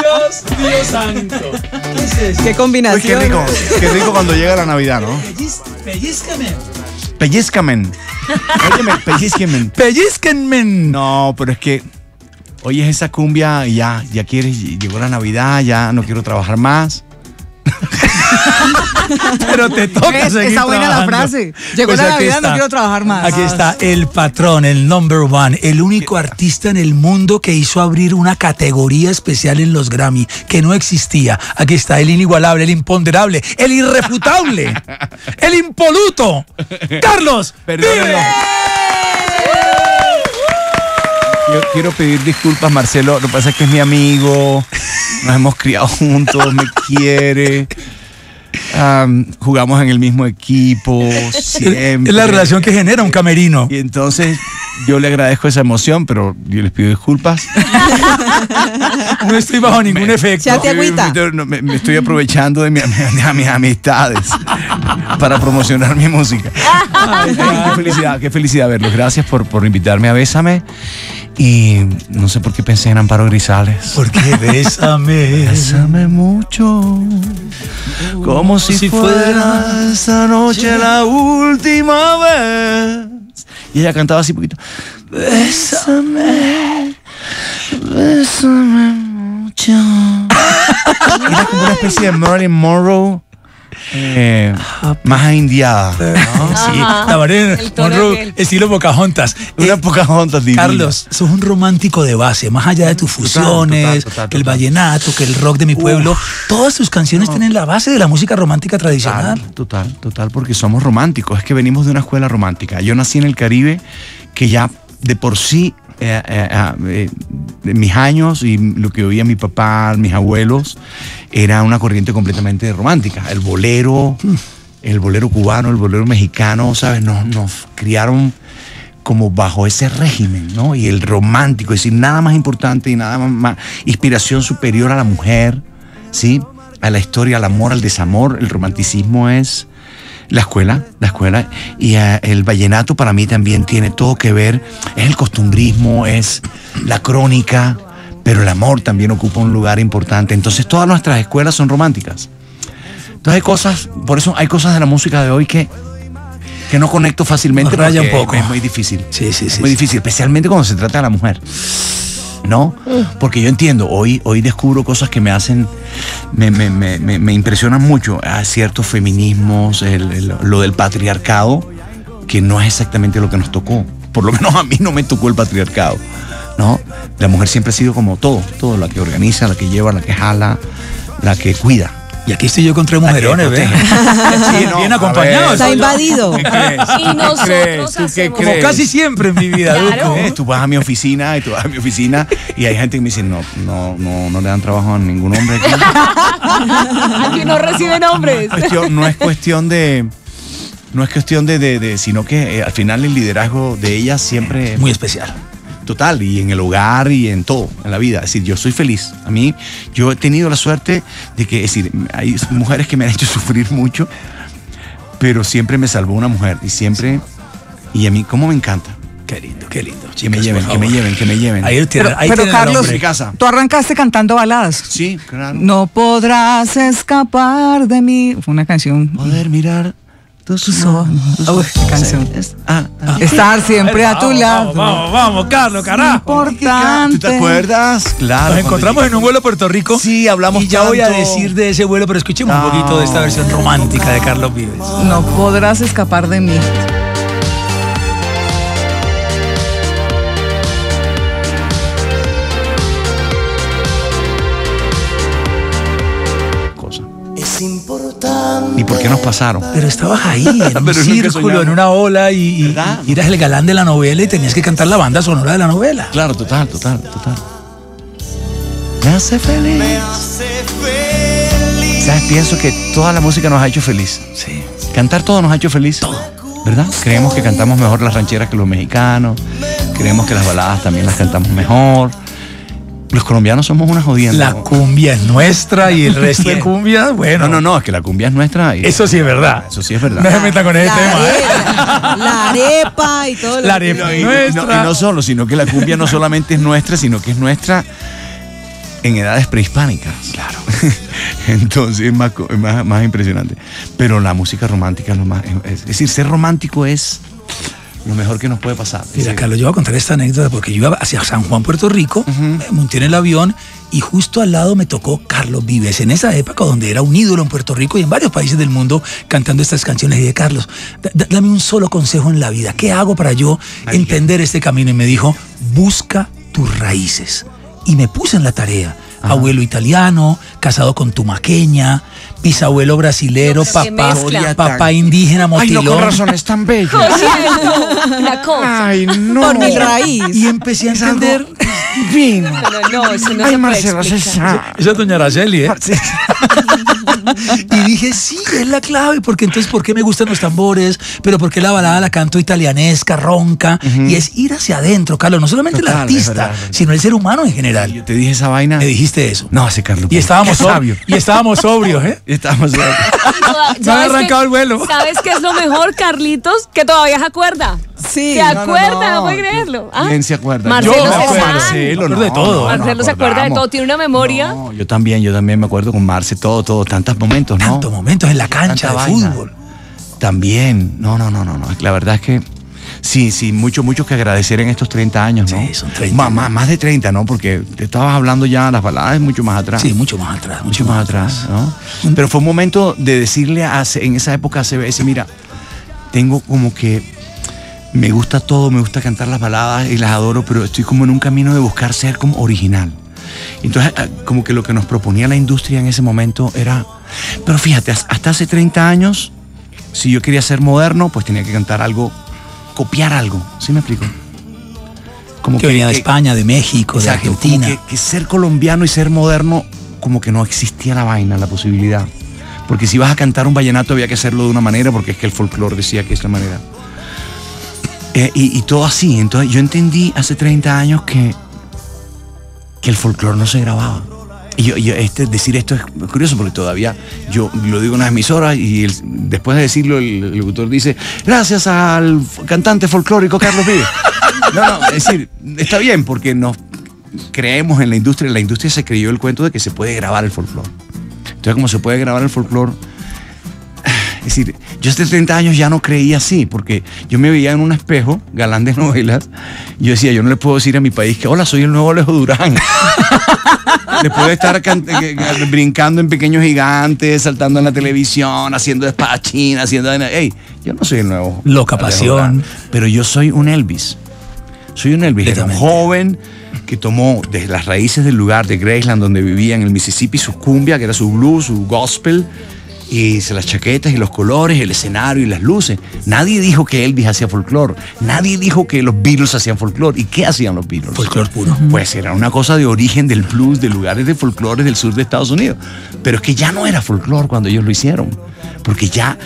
Dios, Dios santo. ¿Qué es eso? Qué Uy, combinación. qué rico, qué rico cuando llega la Navidad, ¿no? Pelliz- Pellizcame. Pellizcamen. Óyeme, pellizquenmen. Pellizquenme. No, pero es que oyes esa cumbia y ya, ya quieres, llegó la Navidad, ya no quiero trabajar más. Pero te toca ¿Ves? seguir Está buena la frase. Llegó Pues la Navidad, no quiero trabajar más. Aquí está el patrón, el number one, el único artista en el mundo que hizo abrir una categoría especial en los Grammy que no existía. Aquí está el inigualable, el imponderable, el irrefutable, el impoluto. Carlos, vive. Yo quiero pedir disculpas, Marcelo. Lo que pasa es que es mi amigo. Nos hemos criado juntos, me quiere. Am, jugamos en el mismo equipo. Siempre. Es la relación que genera un camerino. Y entonces yo le agradezco esa emoción, pero yo les pido disculpas. No estoy bajo ningún efecto. Ya te agüita. Me, me estoy aprovechando de, mi- de mis amistades para promocionar mi música. Ay, qué felicidad, qué felicidad verlos. Gracias por, por invitarme a Bésame. Y no sé por qué pensé en Amparo Grisales. Porque bésame. Bésame mucho, como si, Si fuera fuera esta noche la última vez. Y ella cantaba así poquito. Bésame, bésame mucho. Era como una especie de Marilyn Monroe eh, más indiada. ¿no? Sí, tono Monroe, estilo Pocahontas. Una Eh, poca juntas divina. Carlos, sos un romántico de base, más allá de tus Total, fusiones, total, total, que el vallenato, que el rock de mi pueblo, todas tus canciones tienen la base de la música romántica tradicional. Total, total, total, porque somos románticos. Es que venimos de una escuela romántica. Yo nací en el Caribe, que ya de por sí, eh, eh, ah, eh, mis años y lo que oía mi papá, mis abuelos, era una corriente completamente romántica. El bolero, el bolero cubano, el bolero mexicano, ¿sabes? Nos, nos criaron como bajo ese régimen, ¿no? Y el romántico, es decir, nada más importante y nada más, más inspiración superior a la mujer, ¿sí? A la historia, al amor, al desamor. El romanticismo es la escuela, la escuela. Y eh, el vallenato para mí también tiene todo que ver, es el costumbrismo, es la crónica, pero el amor también ocupa un lugar importante. Entonces todas nuestras escuelas son románticas. Entonces hay cosas, por eso hay cosas de la música de hoy que, que no conecto fácilmente. Raya un poco. Es muy difícil. Sí, sí, Es sí, muy sí. difícil, especialmente cuando se trata de la mujer. ¿No? Porque yo entiendo, hoy, hoy descubro cosas que me hacen, me, me- me- me- impresionan mucho. Ah, ciertos feminismos, el- el- lo del patriarcado, que no es exactamente lo que nos tocó. Por lo menos a mí no me tocó el patriarcado. ¿No? La mujer siempre ha sido como todo, todo, la que organiza, la que lleva, la que jala, la que cuida. Y aquí estoy yo con tres mujerones, ¿ves? Sí, no, Bien a acompañados. ver. Está invadido. ¿Qué crees? Y ¿Qué nosotros crees? ¿Tú qué hacemos- Como casi siempre en mi vida, Claro. ¿Eh? Tú vas a mi oficina y tú vas a mi oficina y hay gente que me dice, no, no, no, no le dan trabajo a ningún hombre aquí. Aquí no reciben hombres. Cuestión- no es cuestión de, no es cuestión de, de- de- sino que eh, al final el liderazgo de ella siempre Muy especial. Total y en el hogar y en todo, en la vida. Es decir, yo soy feliz. A mí, yo he tenido la suerte de que, es decir, hay mujeres que me han hecho sufrir mucho, pero siempre me salvó una mujer y siempre, y a mí, ¿cómo me encanta? Qué lindo, qué lindo. Que me lleven, que me lleven, que me lleven. Ahí tiene, Pero, ahí pero Carlos, casa. tú arrancaste cantando baladas. Sí, claro. No podrás escapar de mí. Fue una canción. Poder mirar tus ojos. tus Uy, ojos. qué canción. Ah, ah. Estar siempre a tu Vamos, lado. Vamos, vamos, vamos, Carlos, carajo. Importante. ¿Tú te acuerdas? Claro. Nos encontramos en un vuelo a Puerto Rico. Sí, hablamos Y ya voy a decir de ese vuelo, pero escuchemos un No. poquito de esta versión romántica de Carlos Vives. No podrás escapar de mí. Por qué nos pasaron? Pero estabas ahí, en un círculo, en una ola, y, y- ¿Verdad? y eras el galán de la novela y tenías que cantar la banda sonora de la novela. Claro, total, total, total. Me hace feliz. ¿Sabes? Pienso que toda la música nos ha hecho feliz. Sí. Cantar todo nos ha hecho feliz. ¿Verdad? Creemos que cantamos mejor las rancheras que los mexicanos. Creemos que las baladas también las cantamos mejor. Los colombianos somos una jodienda. La cumbia es nuestra y el resto de cumbia, bueno. No, no, no, es que la cumbia es nuestra. y- Eso sí es verdad. Eso sí es verdad. No se metan con ese la, tema. ¿eh? arepa, la arepa y todo lo La que- arepa. Y, y no, Nuestra. y no solo, sino que la cumbia no solamente es nuestra, sino que es nuestra en edades prehispánicas. Claro. Entonces es más, más, más impresionante. Pero la música romántica es lo más. Es, es decir, ser romántico es lo mejor que nos puede pasar. Mira, Carlos, yo voy a contar esta anécdota porque yo iba hacia San Juan, Puerto Rico, me monté en el avión y justo al lado me tocó Carlos Vives, en esa época donde era un ídolo en Puerto Rico y en varios países del mundo cantando estas canciones. Y dije, Carlos, da- da- dame un solo consejo en la vida. ¿Qué hago para yo entender este camino? Y me dijo, busca tus raíces. Y me puse en la tarea. Abuelo italiano, casado con tumaqueña, bisabuelo brasilero, papá, papá indígena, Ay, no, motilón. con razón, es tan bella. Una cosa. Ay, no. Por mi raíz. y empecé a entender. divino. No, no, no, eso no Ay, se. César. Esa es doña Araceli, ¿eh? Y dije, sí, es la clave, porque entonces, ¿por qué me gustan los tambores? Pero ¿por qué la balada la canto italianesca, ronca? Y es ir hacia adentro, Carlos, no solamente el Total, artista, verdad, sino el ser humano en general. Yo te dije esa vaina. Me dijiste eso. No, ese Carlos. Y estábamos, Qué so- sabio. y estábamos sobrios, ¿eh? Y estábamos sabios. Toda- Me ha ¿sabes arrancado el vuelo. ¿Sabes qué es lo mejor, Carlitos? Que todavía se acuerda. Sí. ¿Se no, no, acuerda? No, no. puede creerlo. ¿Ah? ¿Quién se acuerda? Marcelo Yo acuerdo. Marcelo, acuerdo de todo. Marcelo se acuerda de todo, tiene una memoria. No, yo también, yo también me acuerdo con Marce, todo, todo, tantos momentos, ¿no? Tantos momentos en la cancha de fútbol. También, no, no, no, no, no. La verdad es que sí, sí, mucho, mucho que agradecer en estos 30 años, ¿no? Sí, son 30. Má- Más, más de 30, ¿no? Porque te estabas hablando ya, las baladas mucho más atrás. Sí, mucho más atrás. mucho más atrás, ¿no? Pero fue un momento de decirle a, en esa época a CBS, mira, tengo como que me gusta todo, me gusta cantar las baladas y las adoro, pero estoy como en un camino de buscar ser como original. Entonces, ah, como que lo que nos proponía la industria en ese momento era, pero fíjate, has- hasta hace 30 años, si yo quería ser moderno, pues tenía que cantar algo, copiar algo, ¿sí me explico? Como Que venía de España, de México, de como Argentina. que, que ser colombiano y ser moderno, como que no existía la vaina, la posibilidad. Porque si vas a cantar un vallenato había que hacerlo de una manera, porque es que el folclore decía que es la manera. Eh, y, y todo así. Entonces yo entendí hace 30 años que, que el folclore no se grababa. Y yo, este, decir esto es curioso porque todavía yo lo digo en las emisoras y el- después de decirlo el, el locutor dice, gracias al cantante folclórico Carlos Vives. No, no, es decir, está bien porque nos creemos en la industria, la industria se creyó el cuento de que se puede grabar el folclore. Entonces, como se puede grabar el folclore, es decir, yo hace 30 años ya no creía así, porque yo me veía en un espejo, galán de novelas, y yo decía, yo no le puedo decir a mi país que, hola, soy el nuevo Alejo Durán. Después de estar can- brincando en pequeños gigantes, saltando en la televisión, haciendo espadachín, haciendo... Hey, yo no soy el nuevo. Loca pasión. Pero yo soy un Elvis. Soy un Elvis, era un joven que tomó desde las raíces del lugar de Graceland, donde vivía en el Mississippi, su cumbia, que era su blues, su gospel, y las chaquetas y los colores, el escenario y las luces. Nadie dijo que Elvis hacía folclore. Nadie dijo que los Beatles hacían folclore. ¿Y qué hacían los Beatles? Folclore puro. Pues era una cosa de origen del blues, de lugares de folclore del sur de Estados Unidos. Pero es que ya no era folclore cuando ellos lo hicieron. Porque ya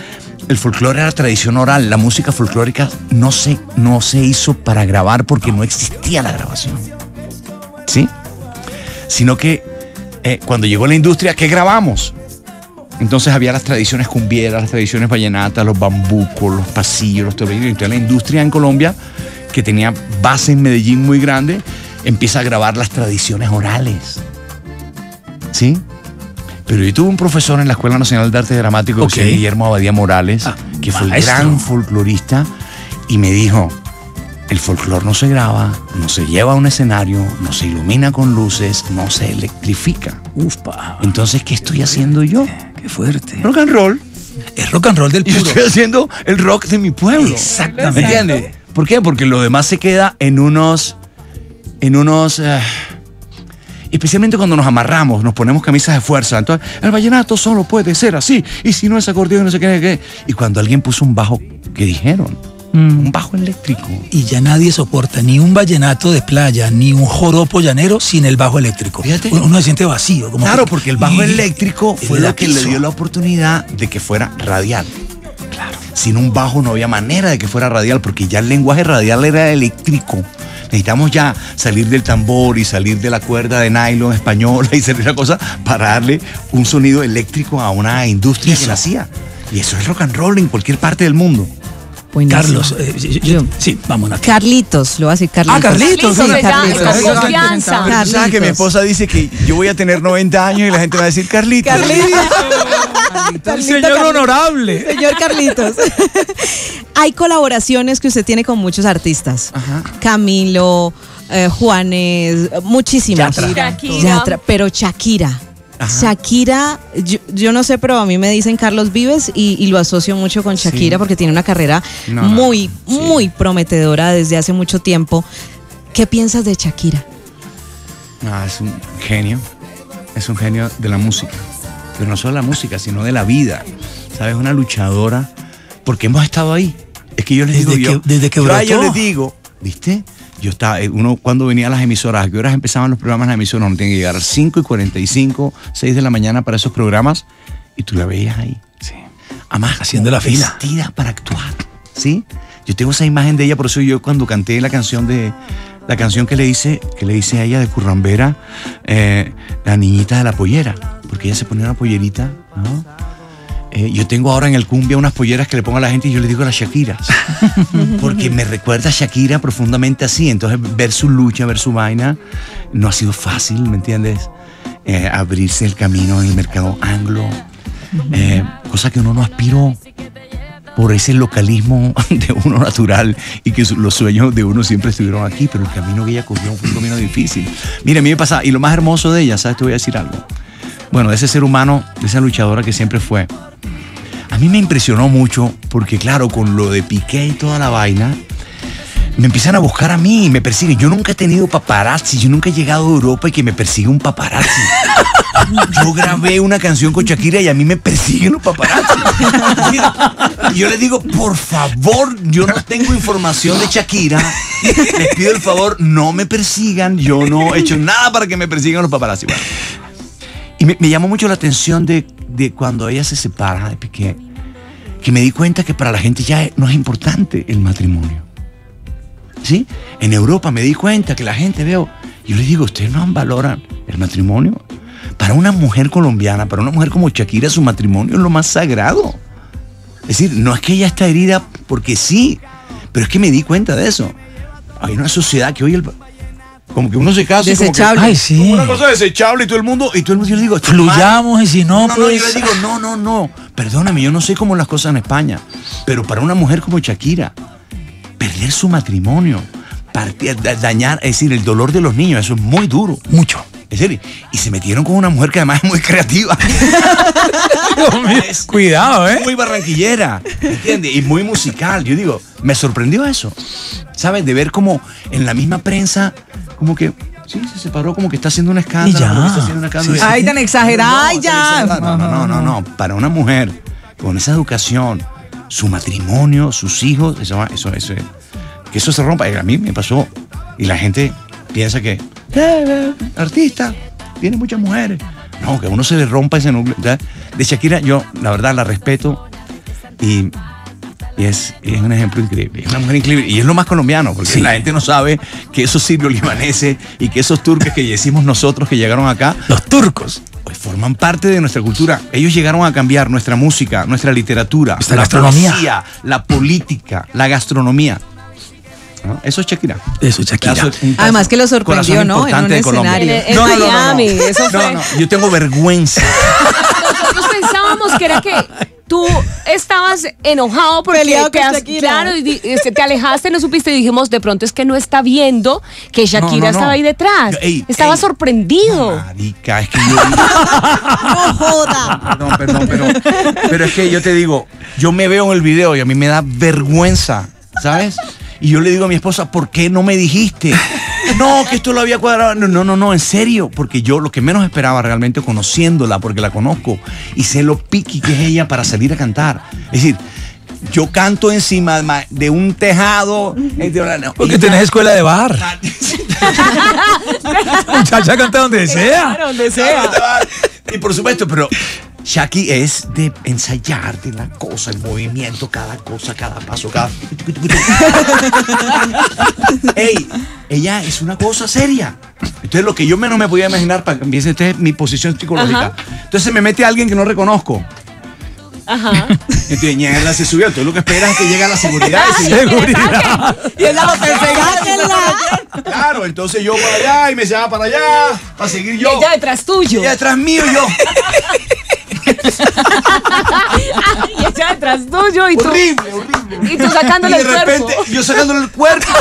el folclore era tradición oral. La música folclórica no se, no se hizo para grabar porque no existía la grabación. ¿Sí? Sino que eh, cuando llegó la industria, ¿qué grabamos? Entonces había las tradiciones cumbieras, las tradiciones vallenatas, los bambucos, los pasillos, los tobillos. Entonces la industria en Colombia, que tenía base en Medellín muy grande, empieza a grabar las tradiciones orales. ¿Sí? Pero yo tuve un profesor en la Escuela Nacional de Arte Dramático, Ok. que Guillermo Abadía Morales, Ah, que fue el maestro. gran folclorista, y me dijo, el folclore no se graba, no se lleva a un escenario, no se ilumina con luces, no se electrifica. Uf, pa. Entonces, ¿qué estoy haciendo yo? Qué fuerte. Rock and roll. Es rock and roll del Y puro. estoy haciendo el rock de mi pueblo. Exactamente. ¿Me entiendes? ¿Por qué? Porque lo demás se queda en unos. En unos. eh, especialmente cuando nos amarramos, nos ponemos camisas de fuerza. Entonces, el vallenato solo puede ser así. Y si no es acordeón, no sé qué, qué. Y cuando alguien puso un bajo, ¿qué dijeron? Mm. Un bajo eléctrico. Y ya nadie soporta ni un vallenato de playa, ni un joropo llanero sin el bajo eléctrico. Fíjate. Uno, se siente vacío. Como Claro, que- porque el bajo eléctrico fue lo que le dio la oportunidad de que fuera radial. Claro. Sin un bajo no había manera de que fuera radial, porque ya el lenguaje radial era eléctrico. Necesitamos ya salir del tambor y salir de la cuerda de nylon española y salir la cosa para darle un sonido eléctrico a una industria que Eso. la hacía. Y eso es rock and roll en cualquier parte del mundo. Buenísimo. Carlos, eh, yo- yo- Yo. sí, vamos a Carlitos, lo voy a decir Carlitos. Ah, Carlitos, Carlitos. Carlitos. confianza. Tú sabes que mi Carlitos. esposa dice que yo voy a tener 90 años y la gente va a decir Carlitos. El señor honorable. Señor Carlitos. Hay colaboraciones que usted tiene con muchos artistas. Ajá. Camilo, eh, Juanes, muchísimas. Yatra. Shakira. Yatra, pero Shakira. Shakira, yo, yo no sé, pero a mí me dicen Carlos Vives y, y lo asocio mucho con Shakira Sí. porque tiene una carrera No, no, muy, sí. muy prometedora desde hace mucho tiempo. ¿Qué piensas de Shakira? Ah, es un genio. Es un genio de la música. Pero no solo de la música, sino de la vida. ¿Sabes? Una luchadora. Porque hemos estado ahí. Es que yo les Desde digo. yo, que- desde que yo brotó. les digo, ¿viste? Yo estaba, eh, uno cuando venía a las emisoras, ¿a qué horas empezaban los programas en las emisoras? Uno tiene que llegar a 5 y 45, 6 de la mañana para esos programas. Y tú la veías ahí. Sí. Además, Haciendo la fila. Vestida para actuar. ¿Sí? Yo tengo esa imagen de ella, por eso yo cuando canté la canción de. La canción que le hice, que le hice a ella de Currambera, eh, la niñita de la pollera, porque ella se ponía una pollerita, ¿no? Eh, yo tengo ahora en el cumbia unas polleras que le pongo a la gente y yo le digo las Shakiras, porque me recuerda a Shakira profundamente así, entonces ver su lucha, ver su vaina, no ha sido fácil, ¿me entiendes? Eh, abrirse el camino en el mercado anglo, eh, cosa que uno no aspiró por ese localismo de uno natural y que los sueños de uno siempre estuvieron aquí, pero el camino que ella cogió fue un camino difícil. Mira, a mí me pasa, y lo más hermoso de ella, ¿sabes? Te voy a decir algo. Bueno, de ese ser humano, de esa luchadora que siempre fue. A mí me impresionó mucho porque, claro, con lo de Piqué y toda la vaina, me empiezan a buscar a mí, me persiguen. Yo nunca he tenido paparazzi, yo nunca he llegado a Europa y que me persigue un paparazzi. Yo grabé una canción con Shakira y a mí me persiguen los paparazzi. Y yo les digo, por favor, yo no tengo información de Shakira. Les pido el favor, no me persigan. Yo no he hecho nada para que me persigan los paparazzi. Y me, me llamó mucho la atención de, de cuando ella se separa de Piqué, que me di cuenta que para la gente ya no es importante el matrimonio. ¿Sí? En Europa me di cuenta que la gente veo, yo les digo, ustedes no valoran el matrimonio. Para una mujer colombiana, para una mujer como Shakira, su matrimonio es lo más sagrado. Es decir, no es que ella está herida porque sí, pero es que me di cuenta de eso. Hay una sociedad que hoy el, como que uno se casa y como que- Desechable. Ay, sí. como una cosa desechable y todo el mundo, y todo el mundo yo le digo, Fluyamos y si no, no, no, yo pues. le digo, no, no, no. Perdóname, yo no sé cómo las cosas en España. Pero para una mujer como Shakira, perder su matrimonio, partir- dañar, es decir, el dolor de los niños, eso es muy duro. Mucho. Es decir, y se metieron con una mujer que además es muy creativa. Es Cuidado, ¿eh? muy barranquillera, ¿entiendes? Y muy musical. Yo digo, me sorprendió eso. ¿Sabes? De ver como en la misma prensa, como que, sí, se separó, como que está haciendo un escándalo. Y ya. como que está haciendo un escándalo. Sí, sí. Ay, tan exagerada. No, ya. No, no, no, no, no. Para una mujer con esa educación, su matrimonio, sus hijos, eso, eso, eso, que eso se rompa. A mí me pasó. Y la gente piensa que, eh, eh, artista, tiene muchas mujeres. No, que a uno se le rompa ese núcleo. De Shakira, yo, la verdad, la respeto y, y es, es un ejemplo increíble. Es una mujer increíble. Y es lo más colombiano, porque Sí. la gente no sabe que esos sirios libaneses y que esos turcos que decimos nosotros que llegaron acá, Los turcos. pues forman parte de nuestra cultura. Ellos llegaron a cambiar nuestra música, nuestra literatura, Nuestra la gastronomía. poesía, la política, la gastronomía. ¿No? Eso es Shakira. Eso, Shakira. Pedazo- un Además que lo sorprendió, ¿no? En un escenario. En- en Miami, eso No, fue. no, yo tengo vergüenza. Que era que tú estabas enojado porque Peleado te, has- Shakira. claro, y este, te alejaste, no supiste y dijimos, de pronto es que no está viendo que Shakira No, no, no. estaba ahí detrás. Yo- ey, estaba ey. sorprendido. Marica, es que yo. No joda. Perdón, perdón, pero, pero es que yo te digo, yo me veo en el video y a mí me da vergüenza, ¿sabes? Y yo le digo a mi esposa, ¿por qué no me dijiste? No, que esto lo había cuadrado. No, no, no, no, en serio, porque yo lo que menos esperaba realmente conociéndola, porque la conozco y sé lo piqui que es ella para salir a cantar. Es decir, yo canto encima de- de un tejado. Porque Ella- tenés escuela de bar. Muchacha canta donde sea. donde sea. Y por supuesto, pero Shaki es de ensayar de la cosa, el movimiento, cada cosa, cada paso, cada. Ey, ella es una cosa seria. Entonces, lo que yo menos me podía imaginar, para que empiece, esta es mi posición psicológica. Ajá. Entonces, me mete a alguien que no reconozco. Ajá. Entonces, ñerda, se subió. Tú lo que esperas es que llegue la seguridad. y se- Seguridad. Y ella lo perseguía. Claro, entonces yo para allá y me llevaba para allá para seguir Y yo. ella detrás tuyo. Y ella detrás mío y yo. y ella detrás tuyo y tú. horrible, horrible. Y tú sacándole Y de el repente, cuerpo. yo sacándole el cuerpo.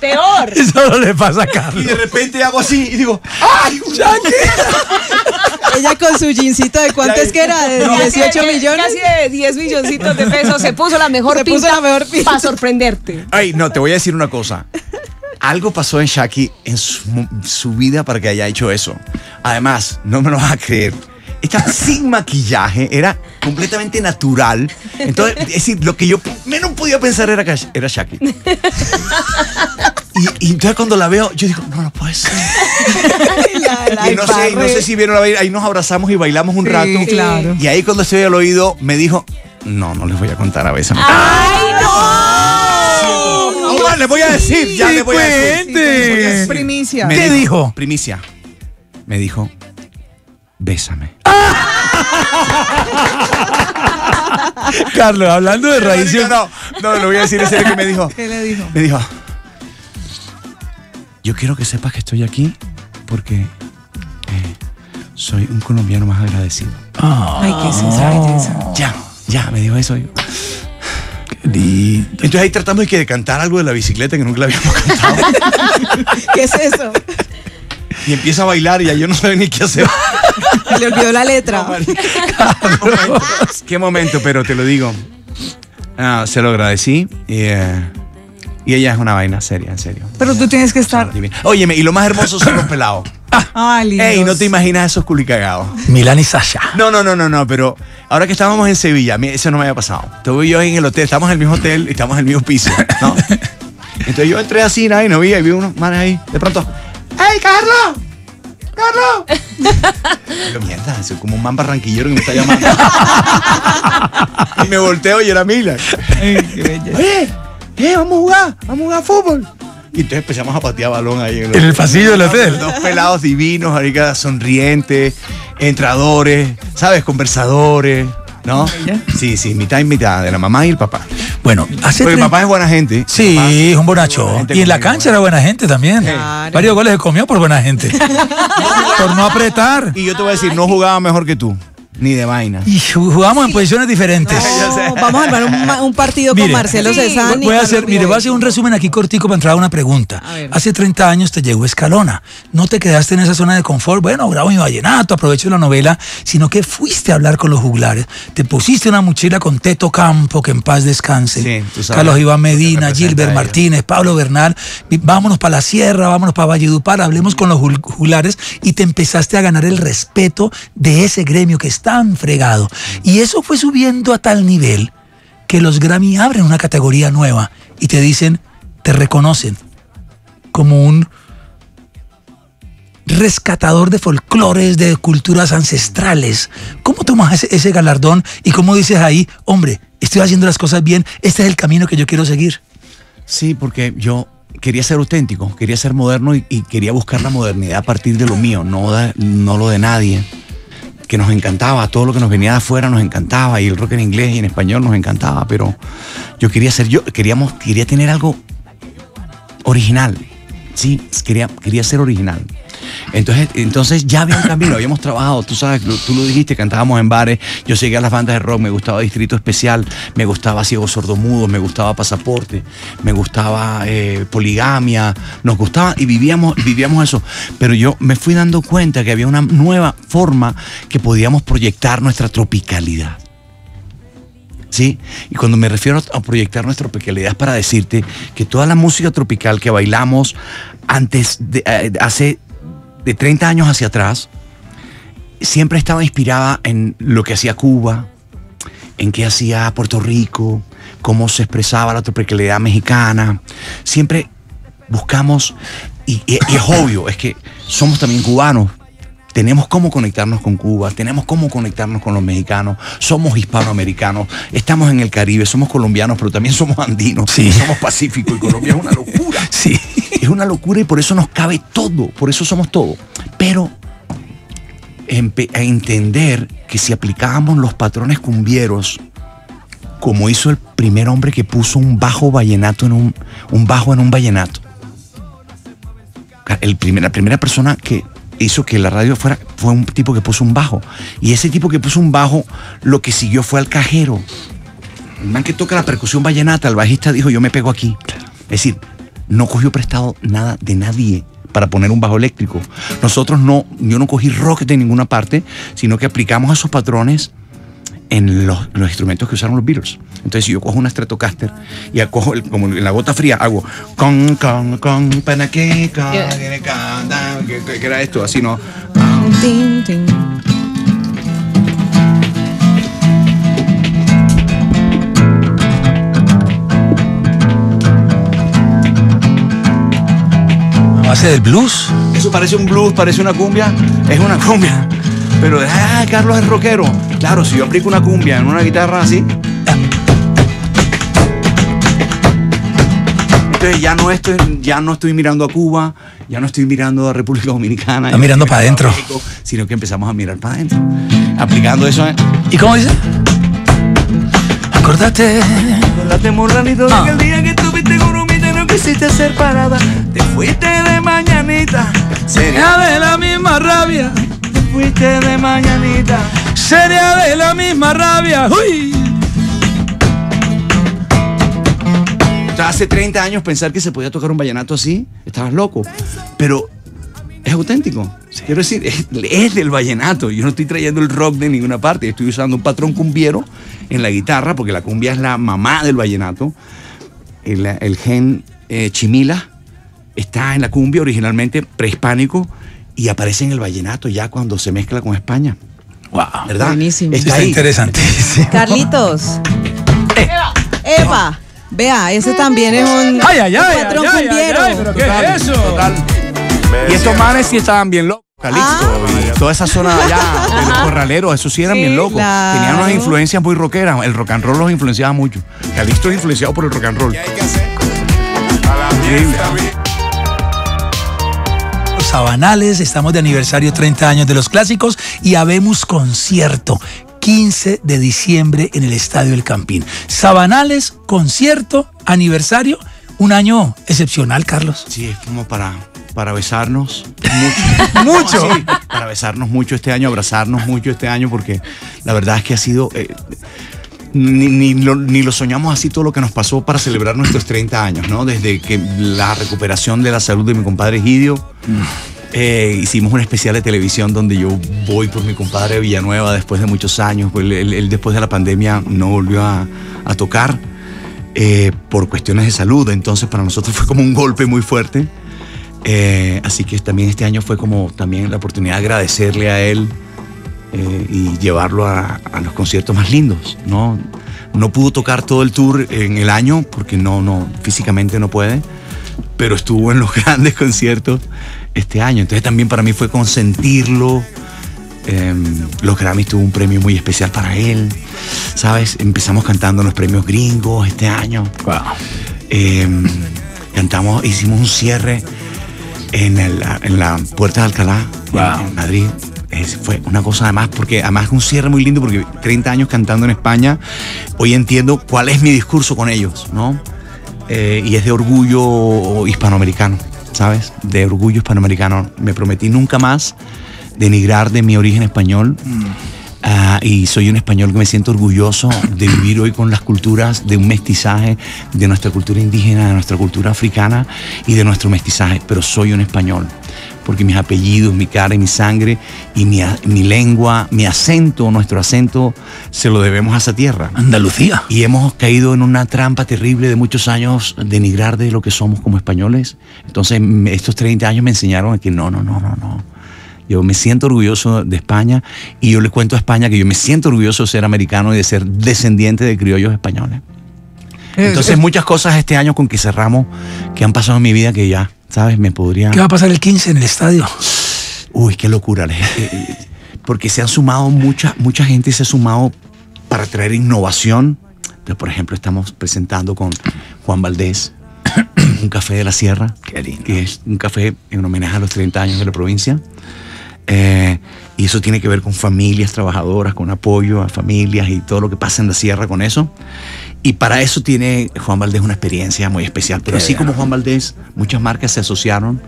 Peor. Eso no le pasa a Y Carlos. de repente hago así y digo, ¡ay! Ella con su jeansito de cuánto es que era, de No. 18 Casi de- millones. Casi de 10 milloncitos de pesos. Se puso la mejor Se puso pinta la mejor pinta. para sorprenderte. Ay, no, te voy a decir una cosa. Algo pasó en Shaki en su, vida para que haya hecho eso. Además, no me lo vas a creer. Estaba sin maquillaje, era completamente natural. Entonces, es decir, lo que yo menos podía pensar era que era Shaki. Y, y entonces cuando la veo, yo digo, no, no puede ser. Y no sé, no sé si vieron la ahí nos abrazamos y bailamos un Sí, rato. claro. Y ahí cuando estoy al oído, me dijo, no, no les voy a contar a veces. ¡Ay, no! Les voy a decir, ya les voy a decir. cuente. Primicia. Me ¿Qué dijo? Primicia. Me dijo, bésame. Carlos, hablando de raíces. No, no, lo voy a decir serio que me dijo. ¿Qué le dijo? Me dijo, yo quiero que sepas que estoy aquí porque eh, soy un colombiano más agradecido. Ay, qué belleza. Ya, ya, me dijo eso. Yo. Lindo. Entonces ahí tratamos de, que de cantar algo de la bicicleta que nunca la habíamos cantado. ¿Qué es eso? y empieza a bailar y ya yo no sabía ni qué hacer. Le olvidó la letra. Qué momento, pero te lo digo. Ah, se lo agradecí y, eh, y ella es una vaina seria, en serio. Pero tú tienes que estar. Óyeme, y lo más hermoso son los pelados. Ay, lindos. Ey, no te imaginas esos culicagados. Milán y Sasha. No, no, no, no, no, pero ahora que estábamos en Sevilla, a mí eso no me había pasado. Estuve yo en el hotel, estamos en el mismo hotel y estamos en el mismo piso, ¿no? Entonces yo entré así, nada, y no vi, y vi unos manes ahí, de pronto, ¡Ey, Carlos! ¡Carlos! Digo, mierda, es como un man barranquillero que me está llamando. y me volteo y era Mila. Oye, eh, vamos a jugar, vamos a jugar fútbol. Y entonces empezamos a patear balón ahí en En el pasillo del hotel. Dos pelados divinos, ahorita sonrientes, entradores, ¿sabes? Conversadores, ¿no? Sí, sí, mitad y mitad, de la mamá y el papá. Bueno, hace Porque el papá es buena gente. Sí, Papá- es un bonacho. Y en la cancha era buena gente también. Claro. Varios goles se comió por buena gente. por no apretar. Y yo te voy a decir, no jugaba mejor que tú, ni de vaina. Y jugamos en posiciones diferentes. No, vamos a armar un, partido Mire, con Marcelo Sí. Cezanne. Voy a Carlos hacer, mire, voy a hacer un resumen aquí cortico para entrar a una pregunta. A. Hace 30 años te llegó Escalona. No te quedaste en esa zona de confort. Bueno, grabo mi vallenato, aprovecho la novela, sino que fuiste a hablar con los juglares. Te pusiste una mochila con Teto Campo, que en paz descanse. Sí, tú sabes. Carlos Iván Medina, Gilbert. Martínez, Pablo Bernal. Vámonos para la sierra, vámonos para Valledupar, hablemos con los juglares y te empezaste a ganar el respeto de ese gremio que es tan fregado. Y eso fue subiendo a tal nivel que los Grammy abren una categoría nueva y te dicen, te reconocen como un rescatador de folclores, de culturas ancestrales. ¿Cómo tomas ese, galardón y cómo dices ahí, hombre, estoy haciendo las cosas bien, este es el camino que yo quiero seguir? Sí, porque yo quería ser auténtico, quería ser moderno y, quería buscar la modernidad a partir de lo mío, no, no lo de nadie. Que nos encantaba, todo lo que nos venía de afuera nos encantaba, y el rock en inglés y en español nos encantaba, pero yo quería ser yo, queríamos, quería tener algo original. Sí, quería, quería ser original. Entonces, entonces ya había un camino, habíamos trabajado, tú sabes, tú lo dijiste, cantábamos en bares, yo seguía las bandas de rock, me gustaba Distrito Especial, me gustaba Ciegos Sordomudos, me gustaba Pasaporte, me gustaba eh, Poligamia, nos gustaba y vivíamos, vivíamos eso. Pero yo me fui dando cuenta que había una nueva forma que podíamos proyectar nuestra tropicalidad. ¿sí? Y cuando me refiero a proyectar nuestra tropicalidad es para decirte que toda la música tropical que bailamos antes de, eh, hace de 30 años hacia atrás, siempre estaba inspirada en lo que hacía Cuba, en qué hacía Puerto Rico, cómo se expresaba la tropicalidad mexicana. Siempre buscamos, y, y- y es obvio, es que somos también cubanos. Tenemos cómo conectarnos con Cuba, tenemos cómo conectarnos con los mexicanos, somos hispanoamericanos, estamos en el Caribe, somos colombianos, pero también somos andinos, Sí. somos pacíficos y Colombia es una locura. Sí. Es una locura y por eso nos cabe todo, por eso somos todo. Pero a entender que si aplicábamos los patrones cumbieros, como hizo el primer hombre que puso un bajo vallenato en un, un bajo en un vallenato. El primer- la primera persona que hizo que la radio fuera fue un tipo que puso un bajo. Y ese tipo que puso un bajo, lo que siguió fue al cajero. El man que toca la percusión vallenata, el bajista dijo, yo me pego aquí. Es decir, no cogió prestado nada de nadie para poner un bajo eléctrico. Nosotros no, yo no cogí rock de ninguna parte, sino que aplicamos esos patrones en los, los instrumentos que usaron los Beatles. Entonces, si yo cojo una Stratocaster y cojo, el- como en la gota fría, hago con, con, con, panaque, con, que, era esto, así no. Base del blues. Eso parece un blues, parece una cumbia, es una cumbia. Pero, ah, Carlos es rockero. Claro, si yo aplico una cumbia en una guitarra así. Entonces ya no estoy, ya no estoy mirando a Cuba, ya no estoy mirando a República Dominicana. Está mirando estoy pa' adentro. Sino que empezamos a mirar para adentro. Aplicando eso en. ¿Y cómo dice? Acordate. Acordate, morranito, de Ah. aquel día que estuviste con no quisiste hacer parada. Te fuiste de mañanita. Sería de la misma rabia. te fuiste de mañanita. Sería de la misma rabia. Uy. Hace 30 años pensar que se podía tocar un vallenato así, estabas loco. Pero es auténtico. Quiero decir, es, es del vallenato. Yo no estoy trayendo el rock de ninguna parte. Estoy usando un patrón cumbiero en la guitarra, porque la cumbia es la mamá del vallenato. El, el gen eh, chimila está en la cumbia originalmente prehispánico y aparece en el vallenato ya cuando se mezcla con España. Wow. ¿Verdad? Buenísimo. Está Está interesantísimo. Carlitos. Eva. Vea, ese también es un, Ay, ay, ay, patrón ay, ay, cumbiero. ay, pero ¿qué Total, es eso? total. Y estos manes sí estaban bien locos. Calixto y toda esa zona de allá, de los corraleros, esos sí eran Sí, bien locos. claro. Tenían unas influencias muy rockeras. El rock and roll los influenciaba mucho. Calixto es influenciado por el rock and roll. Increíble. Sabanales, estamos de aniversario 30 años de los clásicos y habemos concierto. 15 de diciembre en el Estadio El Campín. Sabanales, concierto, aniversario, un año excepcional, Carlos. Sí, es como para, para besarnos mucho. Mucho. Sí, para besarnos mucho este año, abrazarnos mucho este año, porque la verdad es que ha sido. eh, ni, ni lo, ni lo soñamos así todo lo que nos pasó para celebrar nuestros 30 años, ¿no? Desde que la recuperación de la salud de mi compadre Gidio. eh, hicimos un especial de televisión donde yo voy por mi compadre Villanueva después de muchos años. Él, él- él después de la pandemia no volvió a, a tocar eh, por cuestiones de salud. Entonces para nosotros fue como un golpe muy fuerte. Eh, así que también este año fue como también la oportunidad de agradecerle a él eh, y llevarlo a, a los conciertos más lindos, ¿no? No pudo tocar todo el tour en el año porque no, no, físicamente no puede, pero estuvo en los grandes conciertos este año. Entonces también para mí fue consentirlo. Eh, los Grammys tuvo un premio muy especial para él, ¿sabes? Empezamos cantando en los premios gringos este año. Eh, cantamos, hicimos un cierre en, el- en la Puerta de Alcalá, Wow. en Madrid. Es- fue una cosa además, porque además un cierre muy lindo, porque 30 años cantando en España, hoy entiendo cuál es mi discurso con ellos, ¿no? Eh, y es de orgullo hispanoamericano, ¿sabes? De orgullo hispanoamericano. Me prometí nunca más denigrar de mi origen español. Ah, y soy un español que me siento orgulloso de vivir hoy con las culturas de un mestizaje, de nuestra cultura indígena, de nuestra cultura africana y de nuestro mestizaje, pero soy un español, porque mis apellidos, mi cara y mi sangre y mi, mi lengua, mi acento, nuestro acento, se lo debemos a esa tierra. Andalucía. Y hemos caído en una trampa terrible de muchos años denigrar de lo que somos como españoles. Entonces, estos 30 años me enseñaron a que no, no, no, no, no. Yo me siento orgulloso de España y yo le cuento a España que yo me siento orgulloso de ser americano y de ser descendiente de criollos españoles. Entonces, muchas cosas este año con que cerramos que han pasado en mi vida que ya, ¿sabes? Me podría... ¿Qué va a pasar el 15 en el estadio? Uy, qué locura. Porque se han sumado mucha, mucha gente se ha sumado para traer innovación. Entonces, por ejemplo, estamos presentando con Juan Valdés un café de la sierra, Qué lindo. que es un café en homenaje a los 30 años de la provincia. Eh, Y eso tiene que ver con familias trabajadoras, con apoyo a familias y todo lo que pasa en la sierra con eso. Y para eso tiene Juan Valdés una experiencia muy especial. Pero así como Juan Valdés, muchas marcas se asociaron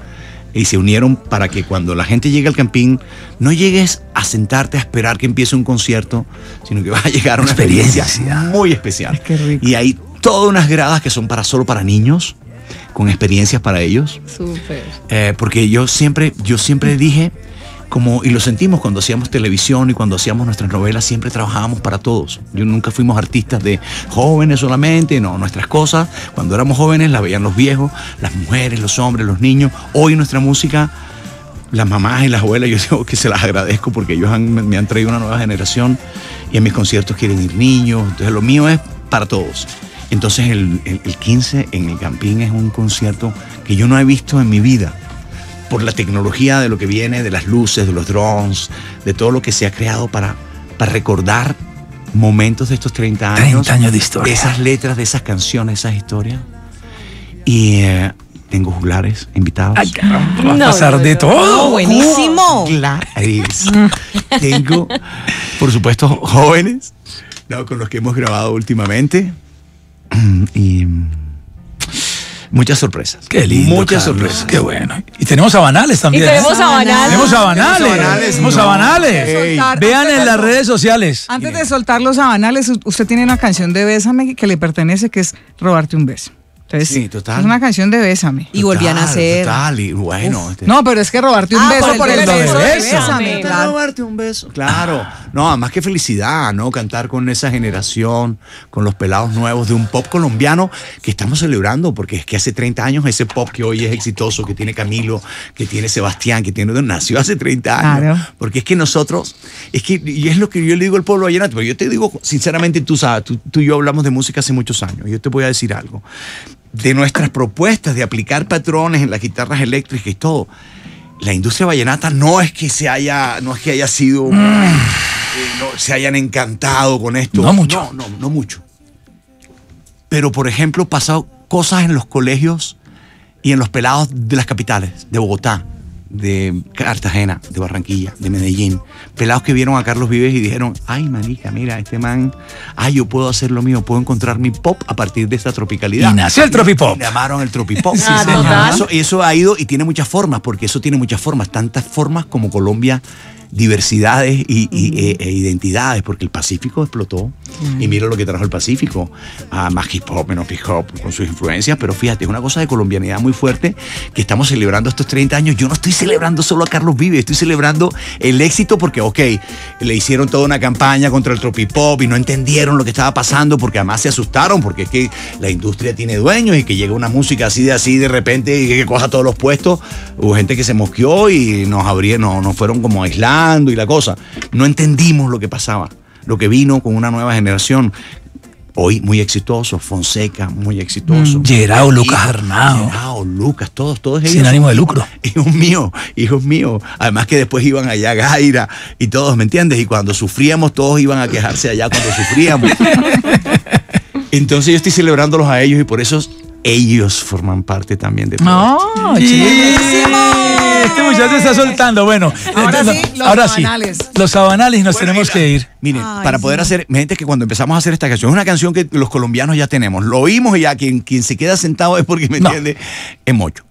y se unieron para que cuando la gente llegue al campín, no llegues a sentarte a esperar que empiece un concierto, sino que vas a llegar a una experiencia, Experiencia. muy especial. Qué rico. Y hay todas unas gradas que son para solo para niños, con experiencias para ellos. Súper. Eh, porque yo siempre, yo siempre dije, como, y lo sentimos cuando hacíamos televisión y cuando hacíamos nuestras novelas, siempre trabajábamos para todos. Yo nunca fuimos artistas de jóvenes solamente, no, nuestras cosas, cuando éramos jóvenes las veían los viejos, las mujeres, los hombres, los niños. Hoy nuestra música, las mamás y las abuelas, yo digo que se las agradezco porque ellos me han traído una nueva generación y en mis conciertos quieren ir niños, entonces lo mío es para todos. Entonces el, el- el 15 en el Campín es un concierto que yo no he visto en mi vida por la tecnología de lo que viene, de las luces, de los drones, de todo lo que se ha creado para, para recordar momentos de estos 30 años. 30 años de historia. De esas letras, de esas canciones, esas historias. Y eh, tengo juglares invitados. Ay, caramba, va a No, pasar no, de no. todo. Oh, buenísimo. Juglares. tengo, por supuesto, jóvenes ¿no? con los que hemos grabado últimamente. Y muchas sorpresas. Qué lindo. Muchas Carlos, sorpresas. Qué bueno. Y tenemos a Banales también. Y tenemos ¿eh? a Banales. Tenemos a Banales. Tenemos a Banales, Tenemos a. Vean en las redes sociales. Antes de soltar los u- usted tiene una canción de Bésame que le pertenece, que es Robarte un beso. Entonces, Sí, total. Es una canción de Bésame. Y volvían a hacer. Total, y bueno. este- No, pero es que robarte un Ah, beso por por el el, beso beso, de de Bésame, claro. robarte un beso. Claro. No, además que felicidad, ¿no? Cantar con esa generación, con los pelados nuevos de un pop colombiano que estamos celebrando, porque es que hace 30 años ese pop que hoy es exitoso, que tiene Camilo, que tiene Sebastián, que tiene. nació hace 30 años. Claro. Porque es que nosotros, es que, y es lo que yo le digo al pueblo vallenato, pero yo te digo, sinceramente, tú sabes, tú, tú y yo hablamos de música hace muchos años, y yo te voy a decir algo. De nuestras propuestas de aplicar patrones en las guitarras eléctricas y todo, la industria vallenata no es que se haya, no es que haya sido, eh, no, se hayan encantado con esto. No mucho. No, no, no mucho. Pero, por ejemplo, pasado cosas en los colegios y en los pelados de las capitales, de Bogotá, de Cartagena, de Barranquilla, de Medellín. Pelados que vieron a Carlos Vives y dijeron, ay, manica, mira, este man, ay, yo puedo hacer lo mío, puedo encontrar mi pop a partir de esta tropicalidad. Y nació el tropipop. Llamaron el tropipop. Ah, señor. total. Eso, eso ha ido y tiene muchas formas, porque eso tiene muchas formas, tantas formas como Colombia, diversidades y, y, e, e identidades, porque el Pacífico explotó. Y mira lo que trajo el Pacífico, a más hip hop, menos hip hop, con sus influencias, pero fíjate, es una cosa de colombianidad muy fuerte que estamos celebrando estos 30 años. Yo no estoy celebrando solo a Carlos Vives, estoy celebrando el éxito porque, ok, le hicieron toda una campaña contra el tropipop y no entendieron lo que estaba pasando porque además se asustaron porque es que la industria tiene dueños y que llega una música así de así de repente y que coja todos los puestos. Hubo gente que se mosqueó y nos abrieron, nos, nos fueron como y la cosa. No entendimos lo que pasaba, lo que vino con una nueva generación. Hoy muy exitoso, Fonseca, muy exitoso. Mm, Gerao, Lucas Hijo- Arnao. Gerao, Lucas, todos, todos ellos. Sin ánimo de lucro. Hijos míos, hijos míos. Además que después iban allá a Gaira y todos, ¿me entiendes? Y cuando sufríamos, todos iban a quejarse allá cuando sufríamos. Entonces yo estoy celebrándolos a ellos y por eso ellos forman parte también de todo. Este muchacho está soltando. Bueno, Ahora entonces, sí, los ahora sí. sabanales. Los sabanales y nos Bueno, tenemos mira, que ir. Miren, Ay, para poder sí. hacer, gente que cuando empezamos a hacer esta canción, es una canción que los colombianos ya tenemos. Lo oímos y ya quien, quien se queda sentado es porque, ¿me No. entiende? Es mocho.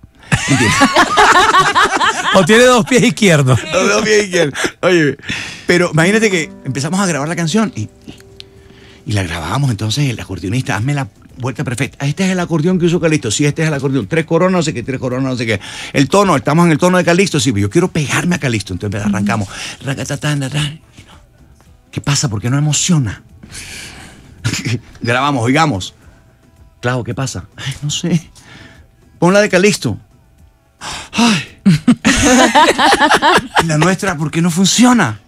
¿Entiendes? O tiene dos pies izquierdos. Los dos bien izquierdos. Oye, pero imagínate que empezamos a grabar la canción y, y la grabamos entonces el acordeonista, hazme la vuelta perfecta. Este es el acordeón que usó Calixto. Sí, este es el acordeón. Tres coronas, no sé qué, tres coronas, no sé qué. El tono, estamos en el tono de Calixto. Sí, yo quiero pegarme a Calixto. Entonces arrancamos. Y no. ¿Qué pasa? ¿Por qué no emociona? Grabamos, oigamos. Claro, ¿qué pasa? Ay, no sé. Pon la de Calixto. Ay. La nuestra, ¿por qué no funciona?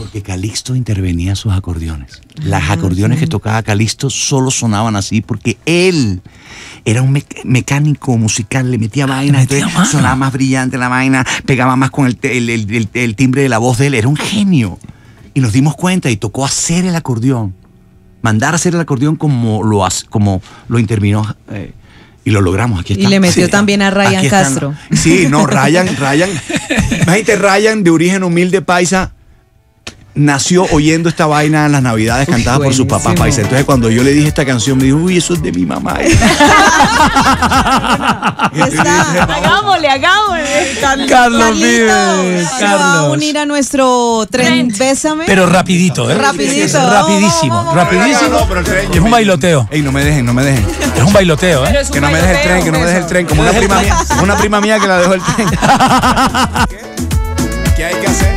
Porque Calixto intervenía sus acordeones. Las acordeones que tocaba Calixto solo sonaban así porque él era un mec- mecánico musical, le metía vainas, metía entonces sonaba más brillante la vaina, pegaba más con el, te- el- el- el- el timbre de la voz de él, era un genio. Y nos dimos cuenta y tocó hacer el acordeón, mandar a hacer el acordeón como lo, como lo intervino. eh, y lo logramos, aquí Y le metió Sí. también a Ryan están. Castro. Sí, no, Ryan, Ryan, Imagínate, Ryan, de origen humilde paisa, nació oyendo esta vaina en las navidades Uy, cantada por su papá buenísimo. paisa. Entonces cuando yo le dije esta canción, me dijo, uy, eso es de mi mamá. Está. Hagámosle, hagámosle. Carlos Vives, se va a Carlos. unir a nuestro tren. Bésame. Pero rapidito, ¿eh? Rapidito. Rapidísimo, Vamos, vamos, rapidísimo. No, tren, Es un bailoteo. Ey, no me dejen, no me dejen. Es un bailoteo, ¿eh? un Que no me deje el tren, que no me deje el tren. Como una prima mía, una prima mía que la dejó el tren. ¿Qué hay que hacer?